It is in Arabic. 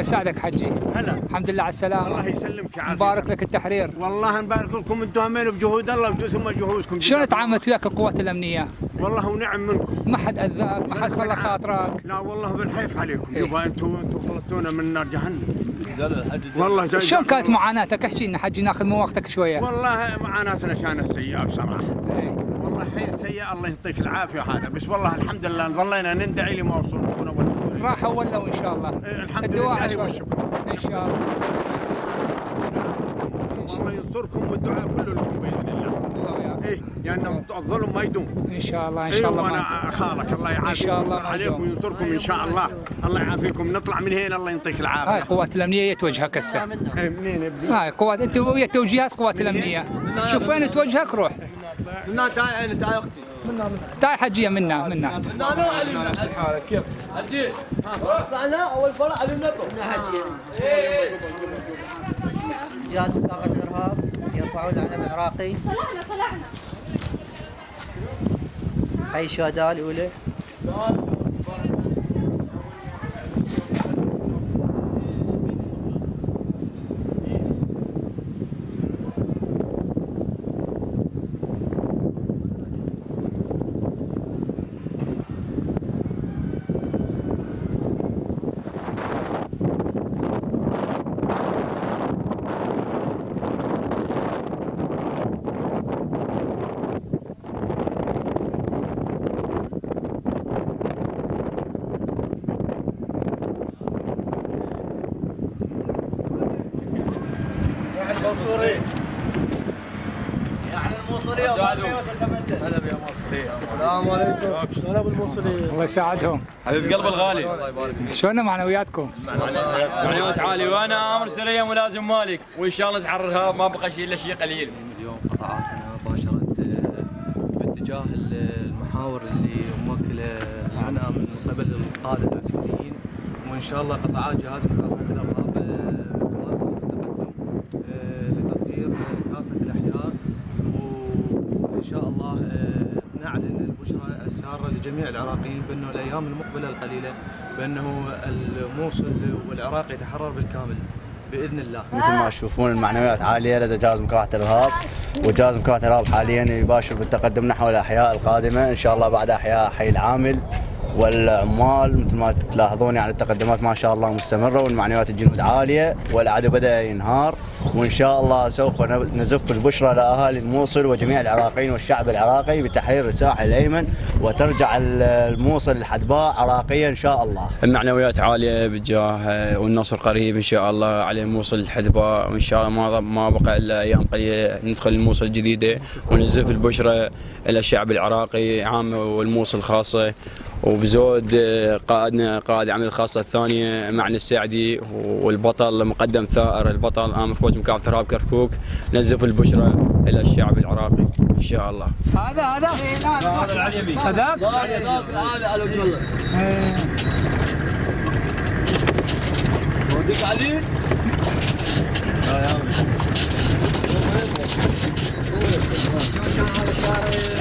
الله يساعدك حجي. هلا. الحمد لله على الله السلامه يسلمك يا مبارك لك التحرير. والله نبارك لكم. أنتم همين بجهود الله ثم جهودكم. شلون تعاملت وياك القوات الأمنية؟ والله ونعم منكم. ما حد أذاك ما حد خلى خاطرك. لا والله بالحيف عليكم. إيه. يبا أنتم أنتم خلصتونا من نار جهنم. والله جاي شلون كانت معاناتك؟ احكي لنا حجي ناخذ من وقتك شوية. والله معاناتنا كانت سيئة بصراحة. إيه. والله حيل سيئة الله يعطيك العافية هذا. بس والله الحمد لله ظلينا ندعي لما والله راحوا ولوا ان شاء الله. إيه، الحمد لله. والشكر. إن شاء الله. والله ينصركم والدعاء كله لكم بإذن الله. الله. إيه لأن الظلم ما يدوم. إن شاء الله إن إيه شاء الله ما- وأنا خالك الله يعافيك إن شاء الله عليكم وينصركم إن شاء الله. الله يعافيكم. نطلع من هنا الله يعطيك هاي العافيه قوات الأمنية توجهك هسه. إيه، منين هاي قوات أنت ويا توجيهات قوات الأمنية. شوف وين توجهك روح. عيني تعال أختي. تعال حجية منا منا. هنا أنا وعلي نفس حالك كيف؟ طلعنا اول فرع علي نطلع جهاز مكافحة الإرهاب يرفعون العلم العراقي حي الشهداء الأولى السلام عليكم. شلون ابو الموصليه؟ الله يساعدهم. حبيب قلب الغالي. شلون معنوياتكم؟ معنويات عالي. وأنا آمر سريه ملازم مالك. وإن شاء الله تحررها ما بقى شيء إلا شيء قليل. اليوم قطاعاتنا باشرت آه، باتجاه المحاور اللي موكلة لنا من قبل القادة العسكريين. وإن شاء الله قطاعات جهاز مكافحه الارهاب آه، متواصل التقدم آه، لتطهير كافه الاحياء وان شاء الله آه، الساره لجميع العراقيين بأنه الأيام المقبلة القليلة بأنه الموصل والعراق يتحرر بالكامل بإذن الله. مثل ما تشوفون المعنويات عالية لدى جهاز مكافحة الإرهاب وجهاز مكافحة الإرهاب حاليا يباشر بالتقدم نحو الأحياء القادمة. إن شاء الله بعد أحياء حي العامل. والعمال مثل ما تلاحظون يعني التقدمات ما شاء الله مستمرة والمعنويات الجنود عالية والعدو بدأ ينهار وإن شاء الله سوف نزف البشرى لاهالي الموصل وجميع العراقيين والشعب العراقي بتحرير الساحل الأيمن وترجع الموصل الحدباء عراقيه إن شاء الله. المعنويات عالية باتجاه والنصر قريب إن شاء الله على الموصل الحدباء وإن شاء الله ما ما بقى إلا أيام قليلة ندخل الموصل الجديدة ونزف البشرى إلى الشعب العراقي عامه والموصل خاصة وبزود قائدنا قائد العمل الخاصة الثانية معن السعدي والبطل مقدم ثائر البطل آمر فوج مكافحة إرهاب كركوك نزف البشرى إلى الشعب العراقي إن شاء الله. هذا هذا هذا العجمي هذاك هذاك وجه الله وديك علي هذا. شاري